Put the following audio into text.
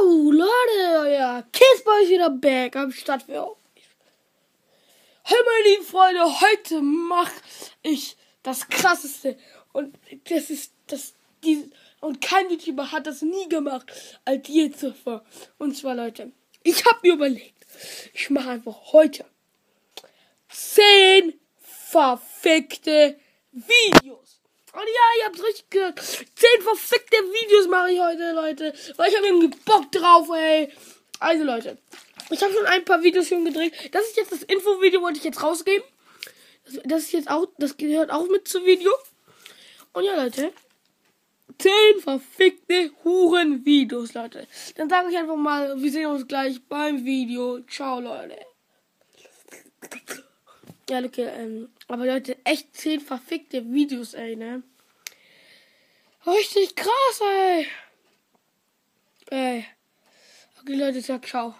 Yo, Leute, ja, Kidsboy ist wieder back am Start für euch. Hey, meine lieben Freunde, heute mache ich das krasseste und das ist das die und kein YouTuber hat das nie gemacht als je zuvor. Und zwar Leute, ich habe mir überlegt, ich mache einfach heute zehn verfickte Videos. Habt richtig gehört. Zehn verfickte Videos mache ich heute, Leute. Weil ich habe irgendwie Bock drauf, ey. Also, Leute. Ich habe schon ein paar Videos schon gedreht. Das ist jetzt das Infovideo, wollte ich jetzt rausgeben. Das, das ist jetzt auch, das gehört auch mit zum Video. Und ja, Leute. Zehn verfickte Huren-Videos, Leute. Dann sage ich einfach mal, wir sehen uns gleich beim Video. Ciao, Leute. Ja, okay, ähm, aber Leute, echt zehn verfickte Videos, ey, ne? Richtig krass, ey. Ey. Okay, Leute, sag ciao.